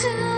to